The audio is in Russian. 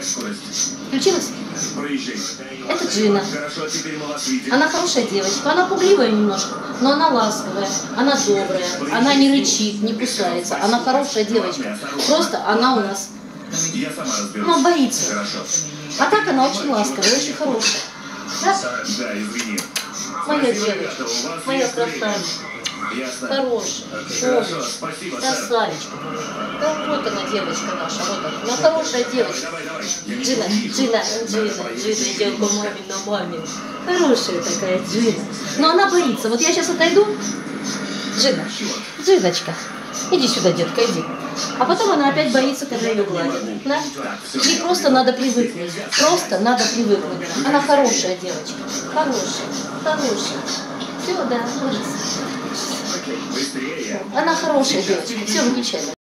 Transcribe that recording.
Включилась? Это Джина. Она хорошая девочка, она пугливая немножко, но она ласковая, она добрая, она не рычит, не кусается, она хорошая девочка. Просто она у нас, ну, боится. А так она очень ласковая, очень хорошая. Да? Моя девочка, моя красавица, Ясно. хорошая, Хорошо, спасибо, красавичка. Да вот она, девочка наша, вот она, она хорошая девочка. Давай, давай. Джина. Джина, Джина, Джина, идем по маме на маме. Хорошая такая Джина. Но она боится. Вот я сейчас отойду. Джина, Джиночка, иди сюда, детка, иди. А потом она опять боится, когда ее гладят. Да? Ей просто надо привыкнуть. Просто надо привыкнуть. Она хорошая девочка. Хорошая, хорошая. Все, да, ложись. Она хорошая девочка. Все, выключай.